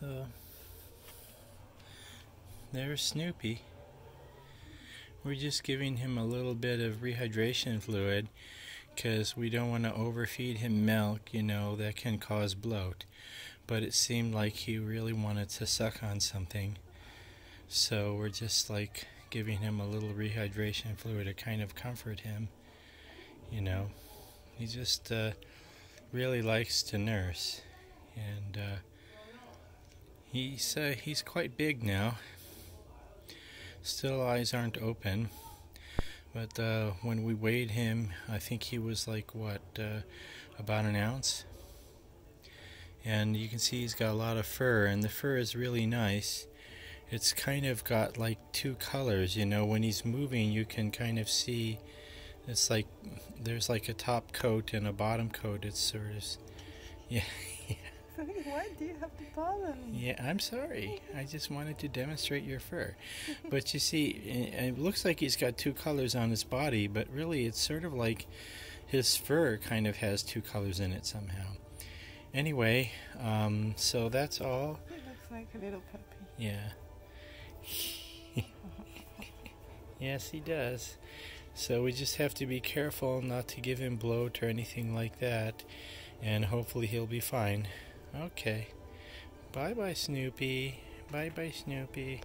So there's Snoopy. We're just giving him a little bit of rehydration fluid because we don't want to overfeed him milk, you know, that can cause bloat. But it seemed like he really wanted to suck on something. So we're just like giving him a little rehydration fluid to kind of comfort him. You know, he just uh, really likes to nurse. And uh, he's, uh, he's quite big now. Still, eyes aren't open. But uh, when we weighed him, I think he was like, what, uh, about an ounce? And you can see he's got a lot of fur, and the fur is really nice. It's kind of got like two colors, you know. When he's moving, you can kind of see it's like there's like a top coat and a bottom coat. It's sort of, yeah. Why do you have to bother me? Yeah, I'm sorry. I just wanted to demonstrate your fur. but you see, it looks like he's got two colors on his body, but really it's sort of like his fur kind of has two colors in it somehow. Anyway, um, so that's all. He looks like a little puppy. Yeah. yes, he does. So we just have to be careful not to give him bloat or anything like that, and hopefully he'll be fine. Okay. Bye bye, Snoopy. Bye bye, Snoopy.